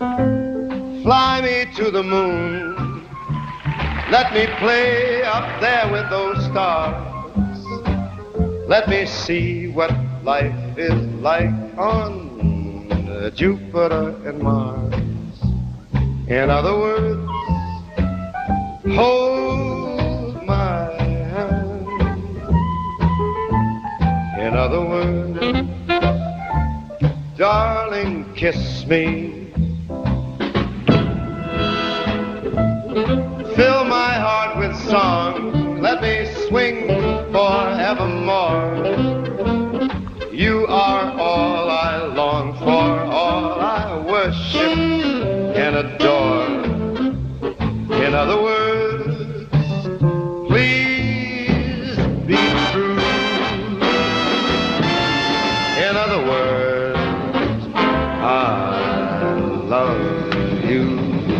Fly me to the moon. Let me play up there with those stars. Let me see what life is like on Jupiter and Mars. In other words, hold my hand. In other words, darling, kiss me. Heart with song. Let me swing forevermore. You are all I long for, all I worship and adore. In other words, please be true. In other words, I love you.